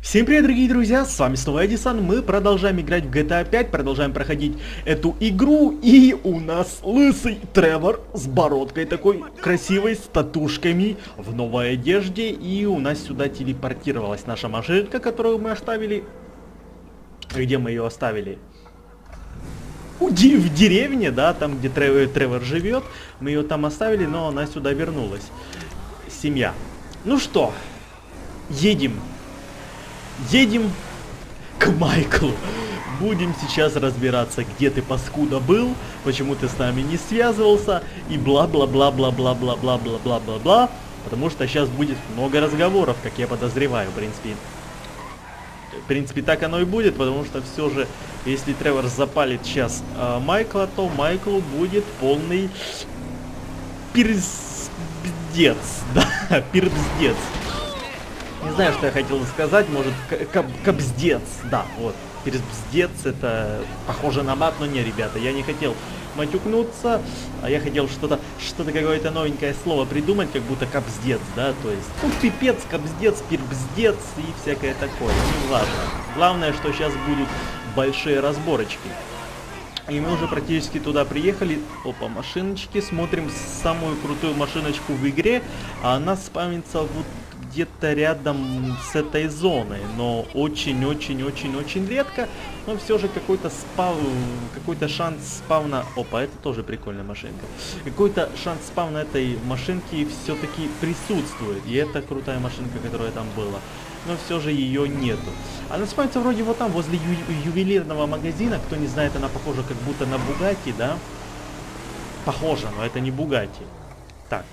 Всем привет, дорогие друзья, с вами снова Эдисон, мы продолжаем играть в GTA 5, продолжаем проходить эту игру, и у нас лысый Тревор с бородкой такой красивой, с татушками, в новой одежде, и у нас сюда телепортировалась наша машинка, которую мы оставили. Где мы ее оставили? В деревне, да, там где Тревор, Тревор живет, мы ее там оставили, но она сюда вернулась. Семья. Ну что, едем едем к Майклу. Будем сейчас разбираться, где ты, паскуда, был, почему ты с нами не связывался, и бла-бла-бла-бла-бла-бла-бла-бла-бла-бла, потому что сейчас будет много разговоров, как я подозреваю, в принципе. В принципе, так оно и будет, потому что все же, если Тревор запалит сейчас э, Майкла, то Майклу будет полный пирздец, да, пирздец. Не знаю, что я хотел сказать, может, к- кап- капздец, да, вот. Перебздец, это похоже на мат, но не, ребята, я не хотел матюкнуться, а я хотел что-то, что-то какое-то новенькое слово придумать, как будто капздец, да, то есть, ну, пипец, капздец, пирбздец и всякое такое, не важно. Главное, что сейчас будут большие разборочки. И мы уже практически туда приехали. Опа, машиночки. Смотрим самую крутую машиночку в игре. А она спавнится вот где-то рядом с этой зоной. Но очень-очень-очень-очень редко. Но все же какой-то спав... какой-то шанс спавна... Опа, это тоже прикольная машинка. Какой-то шанс спавна этой машинки все-таки присутствует. И это крутая машинка, которая там была. Но все же ее нету. Она спавнится вроде вот там, возле ю- ювелирного магазина. Кто не знает, она похожа как будто на Бугати, да? Похожа, но это не Бугати. Так.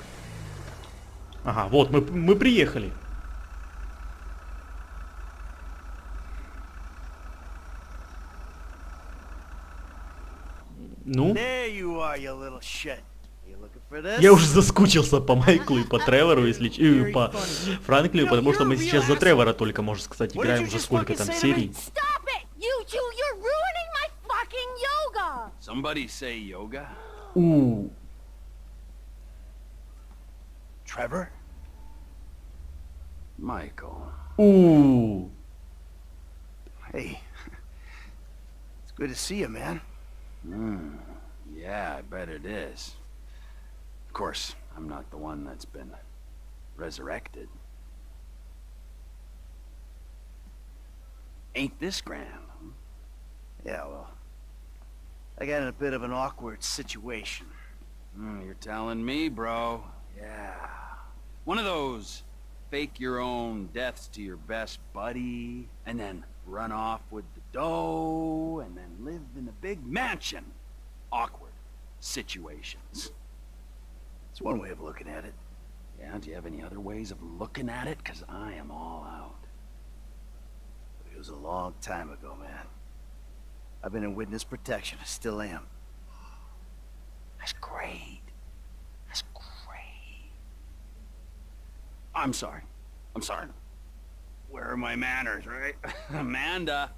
Ага, вот, мы, мы приехали. Ну? Я уже заскучился по Майклу и по Тревору, если ч- и по Франклину, потому что мы сейчас за Тревора только, можно сказать, играем уже сколько там серий. Stop Trevor? Michael. Ooh. Hey. It's good to see you, man. Hmm. Yeah, I bet it is. Of course, I'm not the one that's been resurrected. Ain't this grand? huh? Yeah, well. I got in a bit of an awkward situation. Hmm, you're telling me, bro. Yeah. One of those fake your own deaths to your best buddy, and then run off with the dough, and then live in a big mansion. Awkward situations. It's one way of looking at it. Yeah, do you have any other ways of looking at it? Because I am all out. It was a long time ago, man. I've been in witness protection. I still am. That's great. That's great. I'm sorry. I'm sorry. Where are my manners, right? Amanda,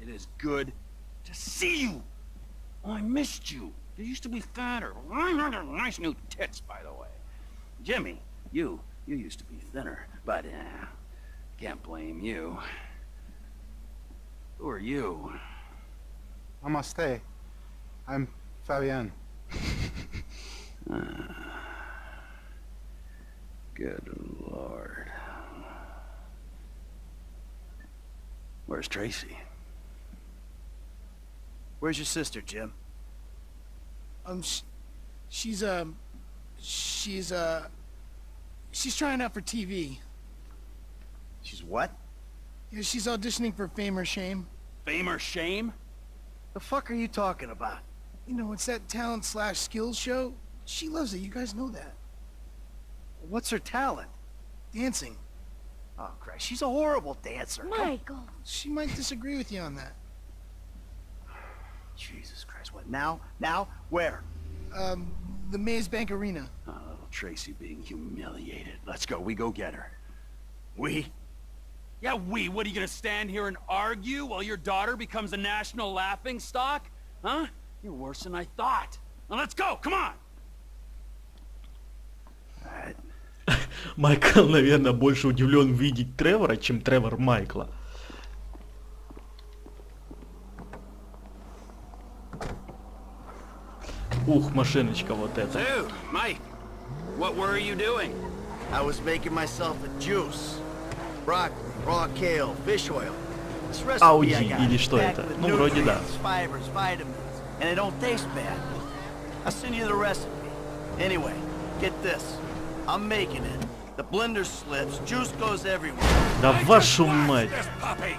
it is good to see you. Oh, I missed you. You used to be fatter. Nice new tits, by the way. Jimmy, you, you used to be thinner, but uh, can't blame you. Who are you? Namaste. I'm Fabian. Good lord. Where's Tracy? Where's your sister, Jim? Um, sh- she's um, she's uh, she's trying out for TV. She's what? Yeah, she's auditioning for Fame or Shame. Fame or shame? The fuck are you talking about? You know, it's that talent slash skills show. She loves it. You guys know that. What's her talent? Dancing. Oh, Christ. She's a horrible dancer. Come- Michael! She might disagree with you on that. Jesus Christ. What, now? Now? Where? Um, the Maze Bank Arena. Oh, little Tracy being humiliated. Let's go. We go get her. We? Yeah, we. What, are you gonna stand here and argue while your daughter becomes a national laughing stock? Huh? You're worse than I thought. Now let's go, come on! Майкл, наверное, больше удивлен видеть Тревора, чем Тревор Майкла. Ух, машиночка вот эта. Dude, Mike, what were you doing? I was making myself a juice. Broccoli, raw kale, fish oil. Ауди или что это? Ну, вроде да. Fibers, vitamins, and it don't taste bad. I'll send you the recipe. Anyway, get this. I'm making it. The blender slips, juice goes everywhere. Да вашу мать. This puppy.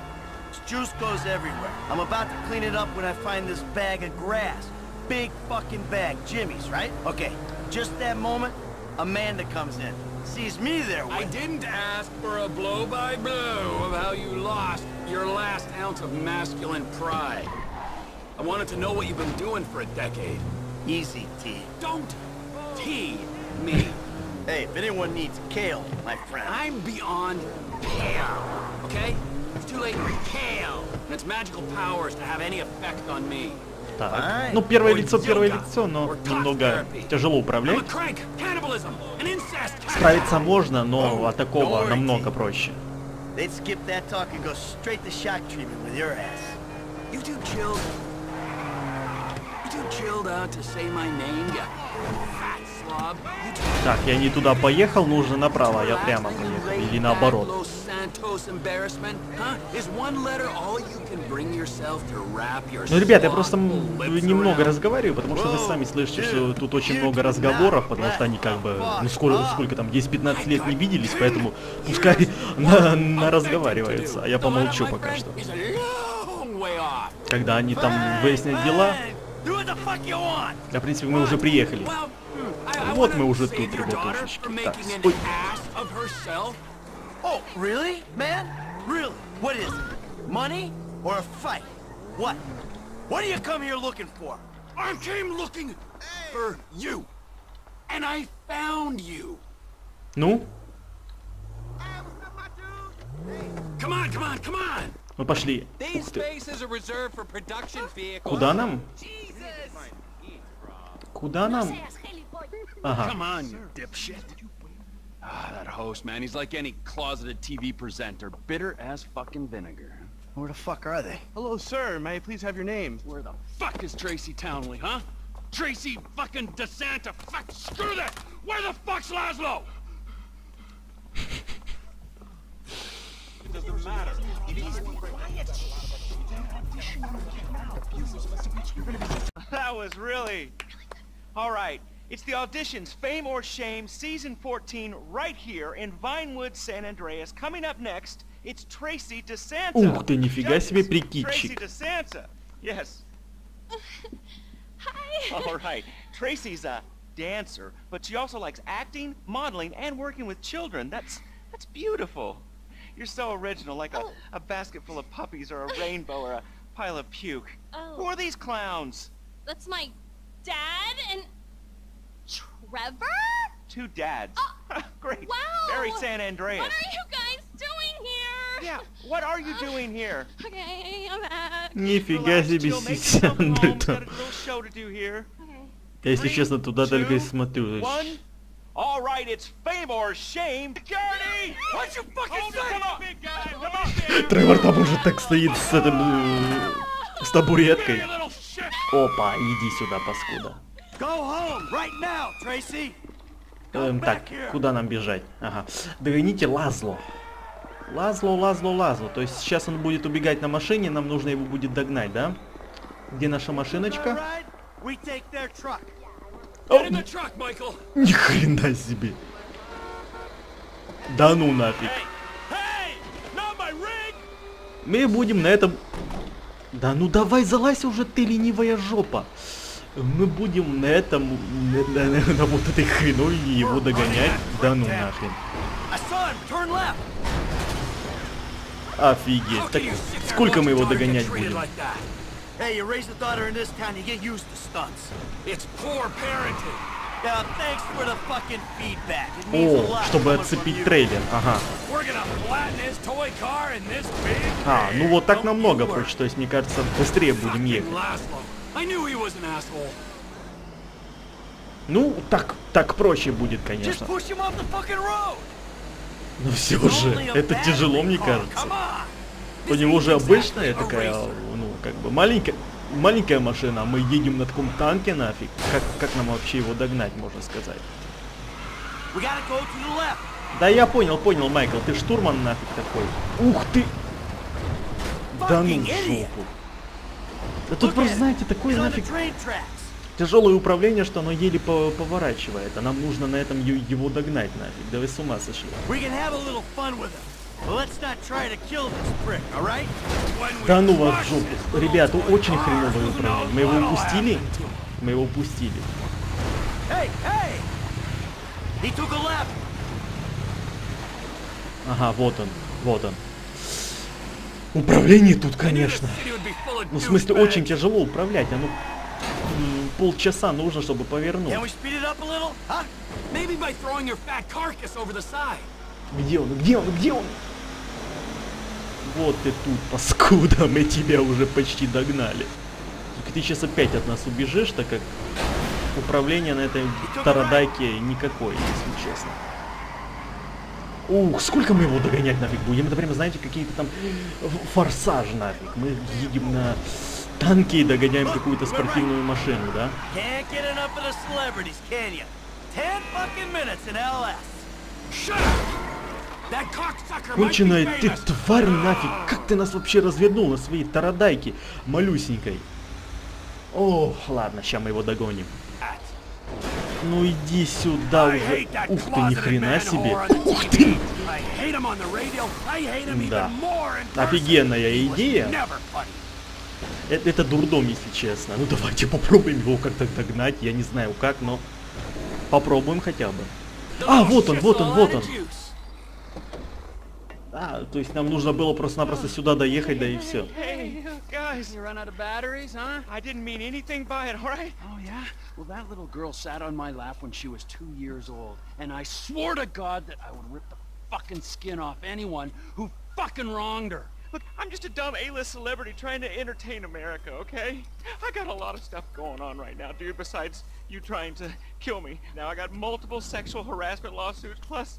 This juice goes everywhere. I'm about to clean it up when I find this bag of grass. Big fucking bag, Jimmy's, right? Okay, just that moment, Amanda comes in. Sees me there I with didn't ask for a blow-by-blow of how you lost your last ounce of masculine pride. I wanted to know what you've been doing for a decade. Easy T. Don't tee me. Hey, if anyone needs kale, my friend. I'm beyond kale, okay? It's too late for kale and its magical powers to have any effect on me. Так. Ну, первое лицо, первое лицо, но немного тяжело управлять. Справиться можно, но от такого намного проще. They'd skip that talk and go straight to shock treatment with your ass. You too chilled. You too chilled out to say my name, you fat Так, я не туда поехал, нужно направо, а я прямо поехал. Или наоборот. Ну, ребят, я просто немного разговариваю, потому что вы сами слышите, что тут очень много разговоров, потому что они как бы, ну сколько, сколько там, 10-15 лет не виделись, поэтому пускай на, на разговариваются, а я помолчу пока что. Когда они там выяснят дела, да, в принципе, мы уже приехали. Well, hmm, I- I Вот wanna мы уже save тут, your daughter ребятушечки. from Так, making an ой. ass of herself. Oh, really, man? Really? What is it? Money or a fight? What? What do you come here looking for? I came looking for you, and I found you. Ну, Come on, come on, come on! мы пошли. These Ух ты. spaces are reserved for production vehicles. Куда нам? Куда нам? Ага. Come on, you dipshit. Ah, that host, man, he's like any closeted TV presenter, bitter as fucking vinegar. Where the fuck are they? Hello, sir. May I please have your name? Where the fuck is Tracy Townley, huh? Tracy fucking DeSanta, fuck, screw that! Where the fuck's Laszlo? It doesn't matter. That was really... All right. It's the auditions, Fame or Shame, Season 14, right here in Vinewood, San Andreas. Coming up next, it's Tracy DeSanta. Ух ты, нифига себе Tracy прикидчик. DeSanta. Yes. Hi. All right. Tracy's a dancer, but she also likes acting, modeling, and working with children. That's that's beautiful. You're so original, like a, Oh. a basket full of puppies or a rainbow or a pile of puke. Oh. Who are these clowns? That's my dad and Trevor? Two dads. Oh, Great. wow. Very San Andreas. What are you guys doing here? Yeah. What are you doing here? Okay, I'm back. Нифига Relax, себе chill, make yourself at home. Сисяндры Got a там. little show to do here. Okay. Я, если Three, честно, туда только и two, смотрю. One. All right, it's fame or shame. Security! What you fucking say? Come on, big guy. Come on, there. Тревор там уже так стоит с этим... э, С табуреткой. Опа, иди сюда, паскуда. Right now, Эм, так, куда нам бежать? Ага. Догоните Лазло. Лазло, Лазло, Лазло. То есть сейчас он будет убегать на машине, нам нужно его будет догнать, да? Где наша машиночка? Michael! Ни хрена себе. Да ну нафиг. Мы будем на этом... Да ну давай залазь уже ты, ленивая жопа. Мы будем на этом... На, на- на вот этой хреновине его догонять. Да ну нахрен. Офигеть. Так сколько мы его догонять будем? Hey, you raise a daughter in this town, you get used to stunts. It's poor parenting. О, чтобы отцепить трейлер. Ага. А, ну вот так намного проще. То есть, мне кажется, быстрее будем ехать. Ну, так, так проще будет, конечно. Но все же, это тяжело, мне кажется. У него же обычная такая, ну, как бы маленькая... маленькая машина, а мы едем на таком танке нафиг. Как, как нам вообще его догнать, можно сказать? Go. Да я понял, понял, Майкл, ты штурман нафиг такой. Ух ты! Да ну жопу. Да тут просто, знаете, такое нафиг тяжелое управление, что оно еле по- поворачивает, а нам нужно на этом его догнать нафиг. Да вы с ума сошли. Да ну вас в жопу. Ребята, очень хреновое управление. Мы его упустили? Мы его упустили. Hey, hey! He took a left. Ага, вот он, вот он. Управление тут, конечно. Ну, в смысле, очень тяжело управлять. Оно м, полчаса нужно, чтобы повернуть. Can we speed it up a little? Huh? Maybe by throwing your fat carcass over the side. Где он? Где он? Где он? Вот ты тут, паскуда, мы тебя уже почти догнали. Только ты сейчас опять от нас убежишь, так как управление на этой тарадайке никакое, если честно. Ух, сколько мы его догонять нафиг будем? Это прямо, знаете, какие-то там форсаж нафиг. Мы едем на танке и догоняем какую-то спортивную машину, да? Shut up! Конченая ты тварь нафиг! Как ты нас вообще развернул на своей тарадайке малюсенькой? О, ладно, сейчас мы его догоним. Ну иди сюда уже. Ух ты, ни хрена себе. Ух ты! Да. Офигенная идея. Это, это дурдом, если честно. Ну давайте попробуем его как-то догнать. Я не знаю как, но попробуем хотя бы. А, вот он, вот он, вот он. А, то есть нам нужно было просто-напросто сюда доехать, да и все. Hey, guys. You run out of batteries, huh? I didn't mean anything by it, all right? Oh, yeah? Well, that little girl sat on my lap when she was two years old, and I swore to God that I would rip the fucking skin off anyone who fucking wronged her. Look, I'm just a dumb A-list celebrity trying to entertain America, okay? I got a lot of stuff going on right now, dude, besides you trying to kill me. Now I got multiple sexual harassment lawsuits, plus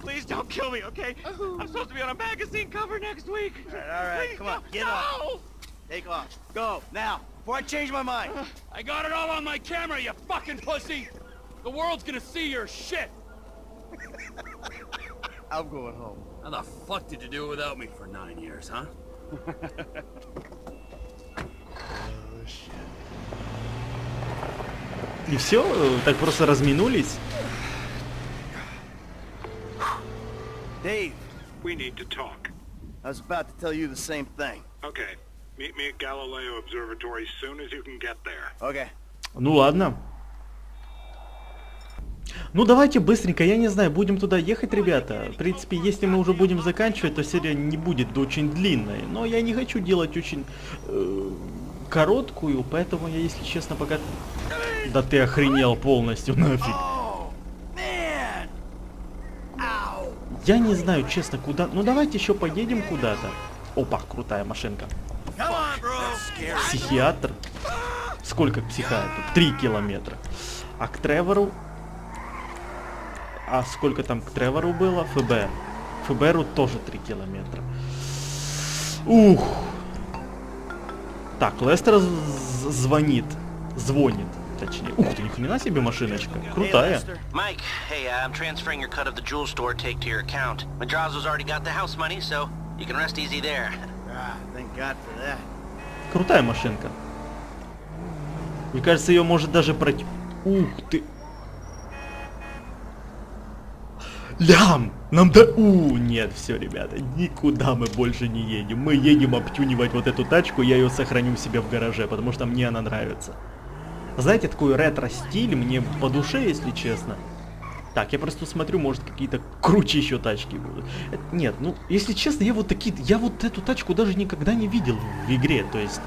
please don't kill me, okay? I'm supposed to be on a magazine cover next week. All right, all right, Please, come on, no, get no. up. Take off. Go, now, before I change my mind. I got it all on my camera, you fucking pussy. The world's gonna see your shit. I'm going home. How the fuck did you do it without me for nine years, huh? И все? Так просто разминулись? Dave, We need to talk. I was about to tell you the same thing. Okay. Meet me at Galileo Observatory as soon as you can get there. Okay. Ну ладно. Ну давайте быстренько, я не знаю, будем туда ехать, ребята. В принципе, если мы уже будем заканчивать, то серия не будет очень длинной. Но я не хочу делать очень э, короткую, поэтому я, если честно, пока... Да ты охренел полностью, нафиг. Я не знаю, честно, куда... Ну давайте еще поедем куда-то. Опа, крутая машинка. Психиатр. Сколько к? Три километра. А к Тревору... А сколько там к Тревору было? ФБР. ФБРу тоже 3 километра. Ух. Так, Лестер звонит. Звонит, точнее. Ух ты, ни хрена себе машиночка. Крутая. Mike, hey, uh, I'm transferring your cut of the jewel store take to your account. Madrazo's already got the house money, so you can rest easy there. Ah, thank God for that. Крутая машинка. Мне кажется, ее может даже пройти. Ух ты. Лям! Нам да... У, нет, все, ребята, никуда мы больше не едем. Мы едем обтюнивать вот эту тачку, я ее сохраню себе в гараже, потому что мне она нравится. Знаете, такой ретро-стиль мне по душе, если честно. Так, я просто смотрю, может какие-то круче еще тачки будут. Э, Нет, ну, если честно, я вот такие, я вот эту тачку даже никогда не видел в игре, то есть,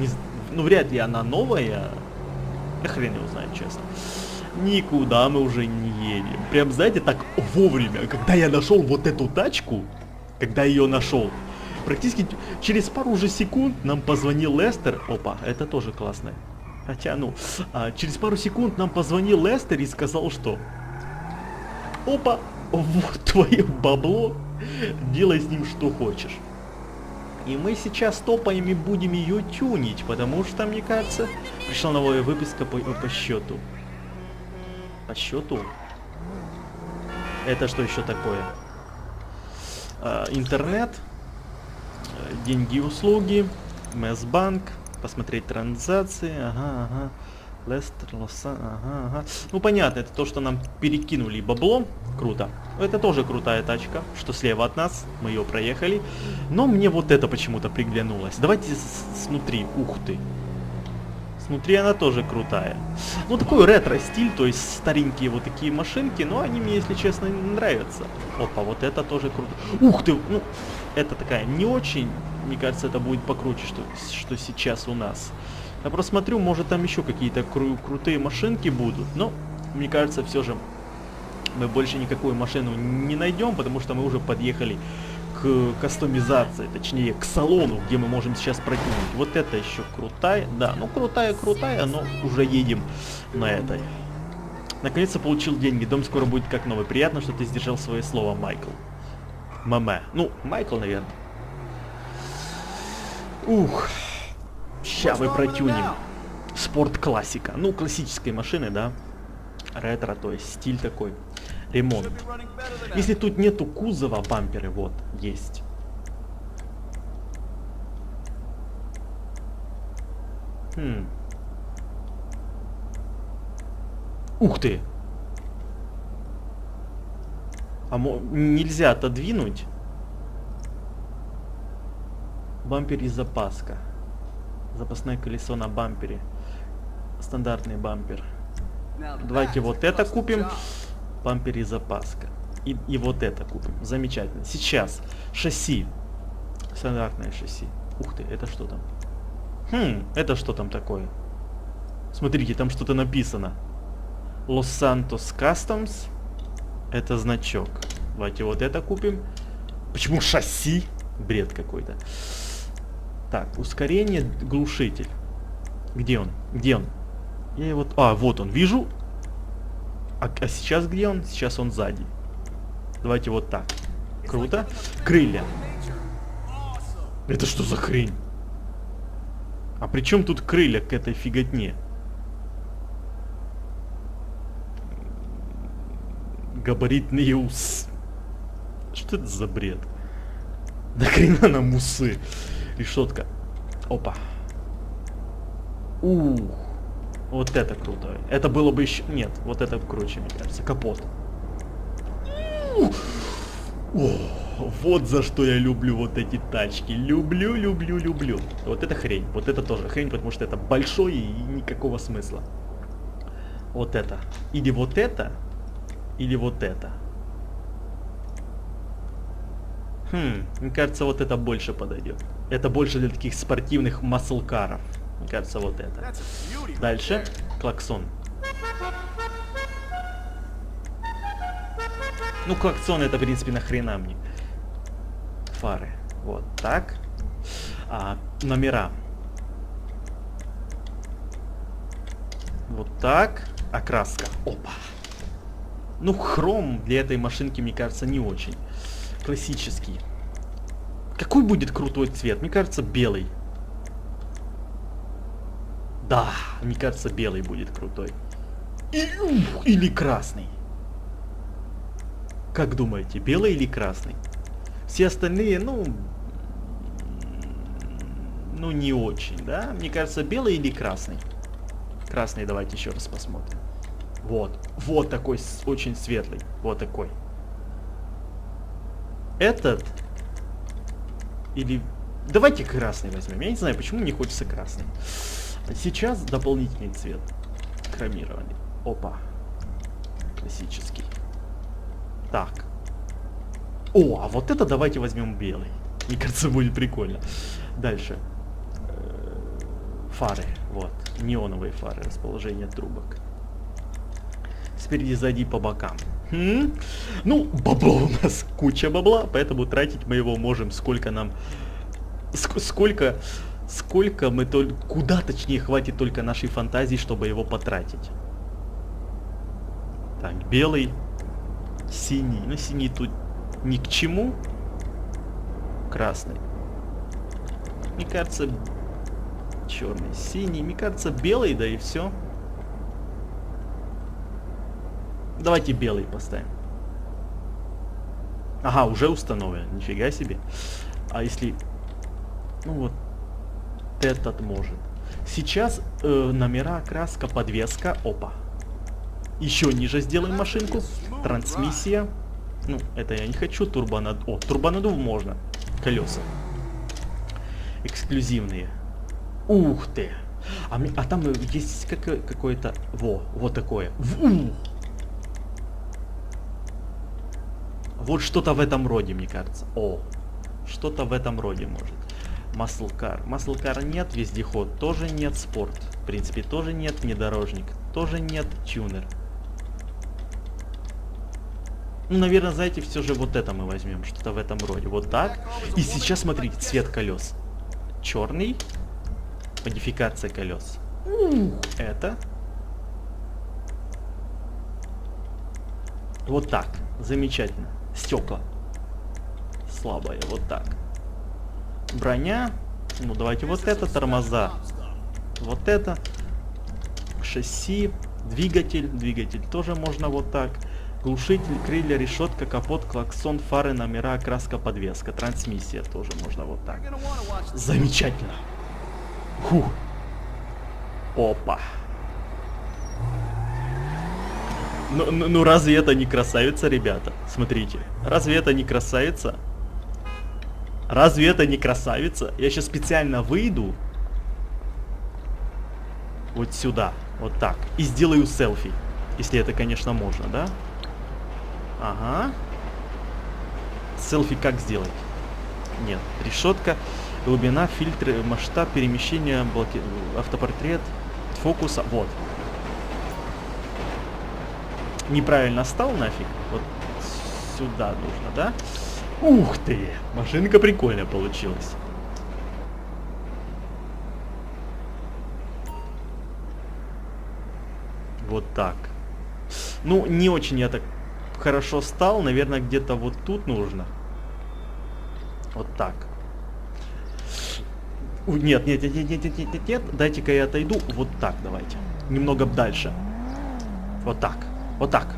не ну, вряд ли она новая, да хрен его знает, честно. Никуда мы уже не едем. Прям, знаете, так вовремя, когда я нашел вот эту тачку, когда ее нашел, практически через пару же секунд нам позвонил Лестер. Опа, это тоже классно. Хотя, ну, а, через пару секунд нам позвонил Лестер и сказал, что Опа, вот твое бабло, делай с ним что хочешь. И мы сейчас топаем и будем ее тюнить, потому что, мне кажется, пришла новая выписка по, по счету. По счету? Это что еще такое? А, интернет, э, деньги и услуги, Мэсбанк, посмотреть транзакции, ага, ага. Лестер, Лосан, ага, ага. Ну понятно, это то, что нам перекинули бабло. Круто. Это тоже крутая тачка, что слева от нас. Мы ее проехали. Но мне вот это почему-то приглянулось. Давайте снутри. Ух ты. Снутри она тоже крутая. Ну такой ретро-стиль, то есть старенькие вот такие машинки, но они мне, если честно, нравятся. Опа, вот это тоже круто. Ух ты, ну, это такая не очень, мне кажется, это будет покруче, что, что сейчас у нас. Я просто смотрю, может там еще какие-то кру- крутые машинки будут, но мне кажется, все же мы больше никакую машину не найдем, потому что мы уже подъехали к кастомизации, точнее к салону, где мы можем сейчас протянуть. Вот это еще крутая, да, ну крутая, крутая, но уже едем на этой. Наконец-то получил деньги, дом скоро будет как новый. Приятно, что ты сдержал свое слово, Майкл. Маме. Ну, Майкл, наверное. Ух. Ща мы протюнем. Спорт классика. Ну, классической машины, да. Ретро, то есть стиль такой. Ремонт. Если тут нету кузова, бамперы, вот, есть. Хм. Ух ты! А нельзя отодвинуть? Бампер и запаска. Запасное колесо на бампере. Стандартный бампер. Давайте вот это купим. Бампер и запаска. И, и вот это купим. Замечательно. Сейчас. Шасси. Стандартное шасси. Ух ты, это что там? Хм, это что там такое? Смотрите, там что-то написано. Los Santos Customs. Это значок. Давайте вот это купим. Почему шасси? Бред какой-то. Так, ускорение, глушитель. Где он? Где он? Я его... А, вот он, вижу. А, а сейчас где он? Сейчас он сзади. Давайте вот так. Круто. Крылья. Это что за хрень? А при чем тут крылья к этой фиготне? Габаритные ус. Что это за бред? Нахрена нам усы? Решетка. Опа. Ух. Вот это круто. Это было бы еще... Нет, вот это круче, мне кажется. Капот. О, вот за что я люблю вот эти тачки. Люблю, люблю, люблю. Вот это хрень. Вот это тоже хрень, потому что это большое и никакого смысла. Вот это. Или вот это, или вот это. Хм, мне кажется, вот это больше подойдет. Это больше для таких спортивных маслкаров. Мне кажется, вот это. Дальше. Клаксон. Ну, клаксон это, в принципе, нахрена мне. Фары. Вот так. А, номера. Вот так. Окраска. Опа. Ну, хром для этой машинки, мне кажется, не очень. Классический. Какой будет крутой цвет? Мне кажется, белый. Да, мне кажется, белый будет крутой. Или красный. Как думаете, белый или красный? Все остальные, ну... Ну, не очень, да? Мне кажется, белый или красный? Красный давайте еще раз посмотрим. Вот. Вот такой очень светлый. Вот такой. Этот или... Давайте красный возьмем. Я не знаю, почему мне хочется красный. Сейчас дополнительный цвет. Хромированный. Опа. Классический. Так. О, а вот это давайте возьмем белый. Мне кажется, будет прикольно. Дальше. Э, фары. Вот. Неоновые фары. Расположение трубок. Спереди, сзади, по бокам. Хм? Ну, бабла у нас куча бабла, поэтому тратить мы его можем сколько нам... Ск сколько... Сколько мы только... Куда, точнее, хватит только нашей фантазии, чтобы его потратить. Так, белый, синий. Ну, синий тут ни к чему. Красный. Мне кажется, черный, синий. Мне кажется, белый, да и все. Давайте белый поставим. Ага, уже установлен. Нифига себе. А если... Ну вот, этот может. Сейчас э, номера, краска, подвеска. Опа. Еще ниже сделаем машинку. Трансмиссия. Ну, это я не хочу. Турбонад... О, турбонадув можно. Колеса. Эксклюзивные. Ух ты. А, а там есть как... какое-то... Во, вот такое. Ух. Вот что-то в этом роде, мне кажется. О, что-то в этом роде может. Маслкар. Маслкар нет, вездеход тоже нет, спорт. В принципе, тоже нет, внедорожник. Тоже нет, тюнер. Ну, наверное, знаете, все же вот это мы возьмем, что-то в этом роде. Вот так. И сейчас смотрите, цвет колес. Черный. Модификация колес. Это. Вот так. Замечательно стекла. Слабая, вот так. Броня. Ну, давайте вот это, тормоза. Вот это. Шасси, двигатель. Двигатель тоже можно вот так. Глушитель, крылья, решетка, капот, клаксон, фары, номера, окраска, подвеска. Трансмиссия тоже можно вот так. Замечательно. Фух. Опа. Ну, ну, ну разве это не красавица, ребята? Смотрите. Разве это не красавица? Разве это не красавица? Я сейчас специально выйду. Вот сюда. Вот так. И сделаю селфи. Если это, конечно, можно, да? Ага. Селфи как сделать? Нет. Решетка, глубина, фильтры, масштаб, перемещение, блоки... автопортрет, фокуса. Вот неправильно стал нафиг. Вот сюда нужно, да? Ух ты! Машинка прикольная получилась. Вот так. Ну, не очень я так хорошо стал. Наверное, где-то вот тут нужно. Вот так. Нет, нет, нет, нет, нет, нет, нет, нет. Дайте-ка я отойду. Вот так давайте. Немного дальше. Вот так. Вот так.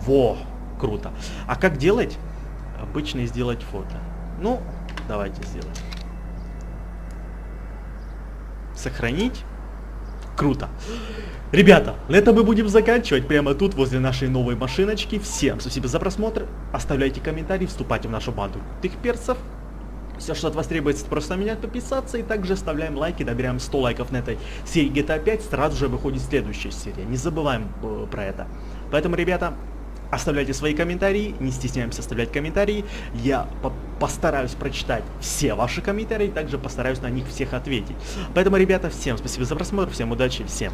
Во, круто. А как делать? Обычно сделать фото. Ну, давайте сделаем. Сохранить. Круто. Ребята, на этом мы будем заканчивать прямо тут, возле нашей новой машиночки. Всем спасибо за просмотр. Оставляйте комментарии, вступайте в нашу банду тых перцев. Все, что от вас требуется, просто на меня подписаться. И также оставляем лайки, добираем 100 лайков на этой серии GTA 5. Сразу же выходит следующая серия. Не забываем э, про это. Поэтому, ребята, оставляйте свои комментарии, не стесняемся оставлять комментарии. Я по постараюсь прочитать все ваши комментарии, также постараюсь на них всех ответить. Поэтому, ребята, всем спасибо за просмотр, всем удачи, всем